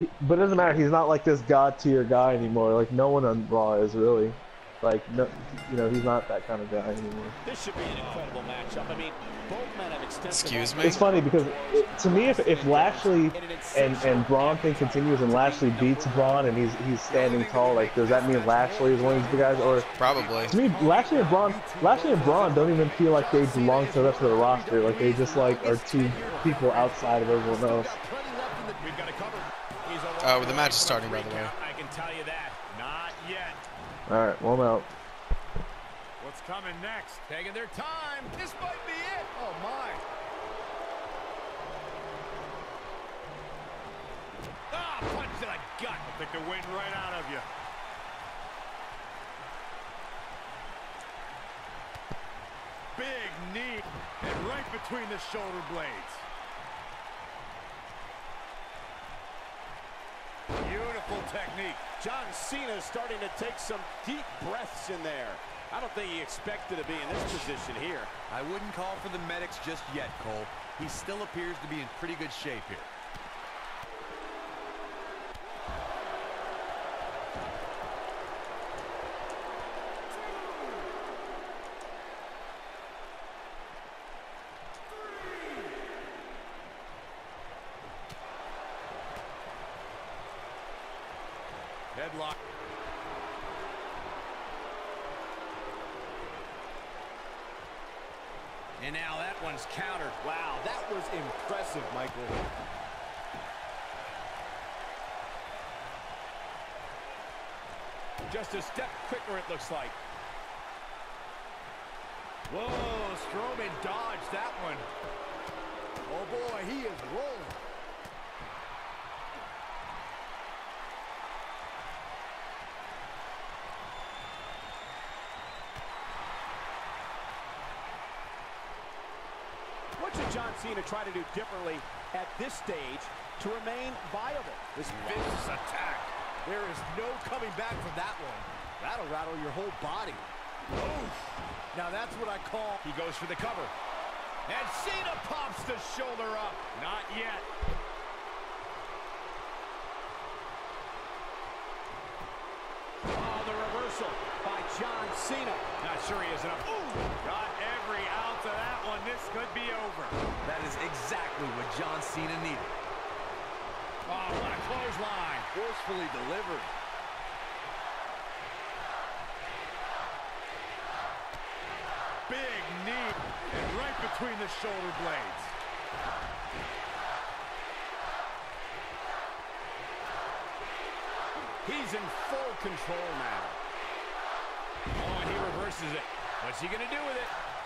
But it doesn't matter. He's not like this god tier guy anymore. Like no one on Raw is really. Like no, you know, he's not that kind of guy anymore. This should be an incredible matchup. I mean, both men have extensive. Excuse me? It's funny because to me, if, if Lashley and and Braun thing continues and Lashley beats Braun and he's he's standing tall, like does that mean Lashley is one of these guys? Or Probably. to me, Lashley and Braun, Lashley and Braun don't even feel like they belong to the rest of the roster. Like they just like are two people outside of everyone else. We've got it covered. He's a Uh, the match is starting, by the way. I can tell you that. Not yet. All right, well I'm out. What's coming next? Taking their time. This might be it. Oh my. Ah, punch to the gut. I'll take the wind right out of you. Big knee and right between the shoulder blades. Technique. John Cena is starting to take some deep breaths in there. I don't think he expected to be in this position here. I wouldn't call for the medics just yet, Cole. He still appears to be in pretty good shape here. Headlock. And now that one's countered. Wow, that was impressive, Michael. Just a step quicker, it looks like. Whoa, Strowman dodged that one. Oh boy, he is rolling. What should John Cena try to do differently at this stage to remain viable? This vicious attack. There is no coming back from that one. That'll rattle your whole body. Oof. Now that's what I call... He goes for the cover. And Cena pops the shoulder up. Not yet. Oh, the reversal by John Cena. Not sure he has enough. Ooh, got every ounce of that one. This could be over. That is exactly what John Cena needed. Oh, what a clothesline. Forcefully delivered. Big knee and right between the shoulder blades. He's in full control now. Oh, and he reverses it. What's he going to do with it?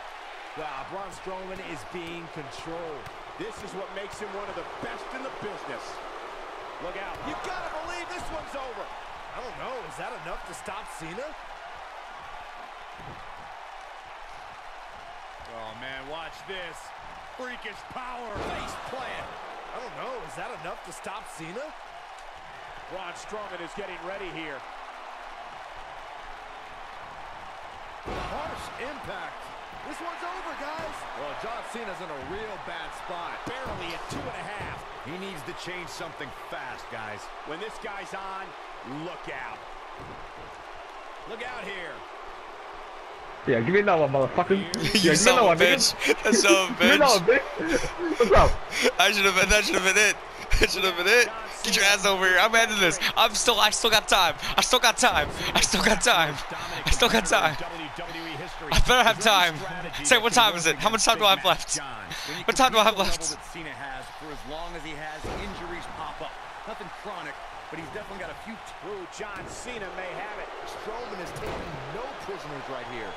Wow, Braun Strowman is being controlled. This is what makes him one of the best in the business. Look out. You got to believe this one's over. I don't know. Is that enough to stop Cena? Oh, man, watch this. Freakish power. Face plant. I don't know. Is that enough to stop Cena? Braun Strowman is getting ready here. Harsh impact. This one's over, guys. Well, John Cena's in a real bad spot. Barely at two and a half. He needs to change something fast, guys. When this guy's on, look out. Look out here. Yeah, give me another one, motherfucker. you yeah, son of a nigga. bitch. That son of a Give me another bitch. bitch. What's up? I should have been. That should have been it. That should have been it. Get your ass over here. I'm ending this. I'm still. I still got time. I still got time. I still got time. I still got time. I better have time. Say, what time is it? How much time do I have left? What time do I have left? Cena has for as long as he has, injuries pop up. Nothing chronic, but he's definitely got a few. Ooh, John Cena may have it. Strowman is taking no prisoners right here.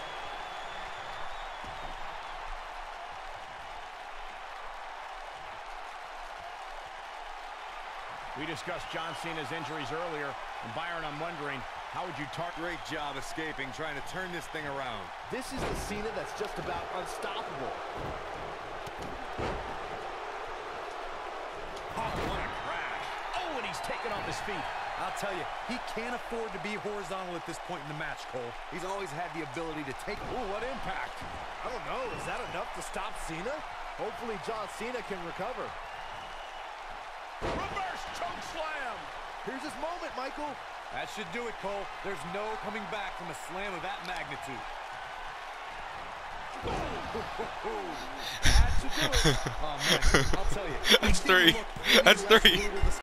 We discussed John Cena's injuries earlier, and Byron, I'm wondering, how would you target? Great job escaping, trying to turn this thing around. This is the Cena that's just about unstoppable. Oh, what a crash. Oh, and he's taken off his feet. I'll tell you, he can't afford to be horizontal at this point in the match, Cole. He's always had the ability to take... Ooh, what impact. I don't know. Is that enough to stop Cena? Hopefully John Cena can recover. Reverse choke slam. Here's his moment, Michael. That should do it, Cole. There's no coming back from a slam of that magnitude. Had to do it. Oh, man, I'll tell you. That's three. That's three.